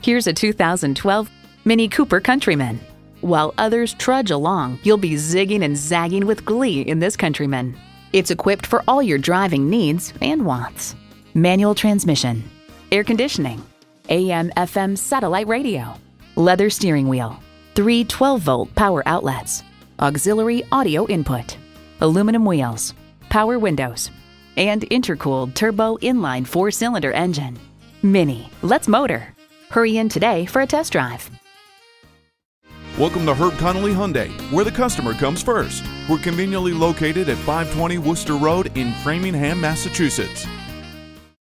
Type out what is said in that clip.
Here's a 2012 Mini Cooper Countryman. While others trudge along, you'll be zigging and zagging with glee in this Countryman. It's equipped for all your driving needs and wants. Manual transmission, air conditioning, AM FM satellite radio, leather steering wheel, three 12 volt power outlets, auxiliary audio input, aluminum wheels, power windows, and intercooled turbo inline four cylinder engine. Mini, let's motor. Hurry in today for a test drive. Welcome to Herb Connolly Hyundai, where the customer comes first. We're conveniently located at 520 Worcester Road in Framingham, Massachusetts.